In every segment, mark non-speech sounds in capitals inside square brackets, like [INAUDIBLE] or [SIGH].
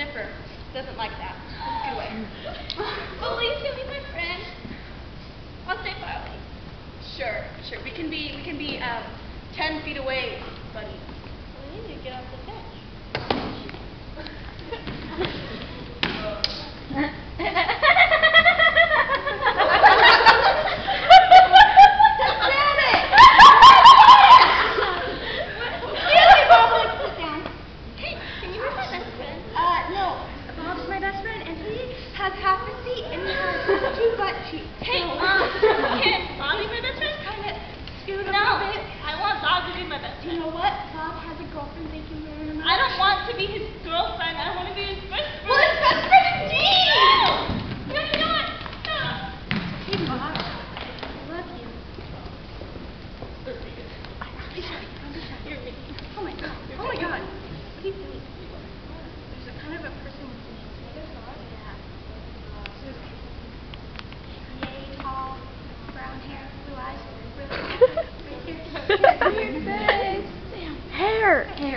sniffer. Doesn't like that. Let's but will you still be my friend? I'll stay far away. Sure, sure. We can be, we can be, um, ten feet away, buddy. No, Bob's my best friend, and he has half a seat and he has two butt cheeks. Hey, Mom, [LAUGHS] can Bob be my best friend? Kind of scoot up no, a bit. I want Bob to be my best friend. You know what? Bob has a girlfriend they can marry him. I don't want to be his girlfriend. I want to be his best friend. Well, his best friend is me! No! No, you're not! No! Hey, Bob. I love you. I'm sorry. I'm sorry. You're me. Oh, my God. Oh, my God. What are you doing? Monkey.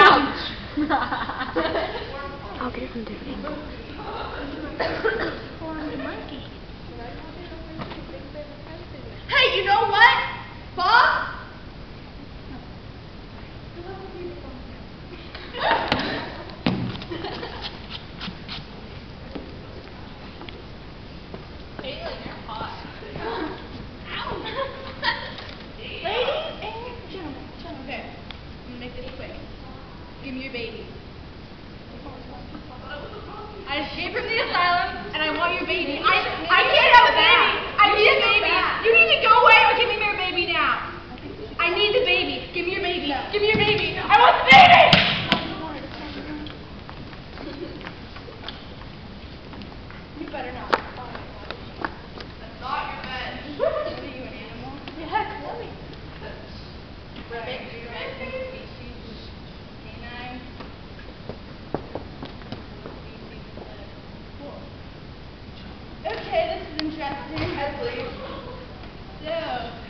Ouch. [LAUGHS] I'll get it from different angle. [LAUGHS] Deformed monkey. Hey, you know what? Bob? Kaitlynn, you're hot. Ow. Ladies and gentlemen, gentlemen. Okay, I'm gonna make this quick. Give me your baby. I escaped from the asylum, and I want your baby. I, I can't have a baby. I need a baby. You need to go away or give me your baby now. I need the baby. Give me your baby. Give me your baby. I want the baby. Okay, this is interesting. I believe. So,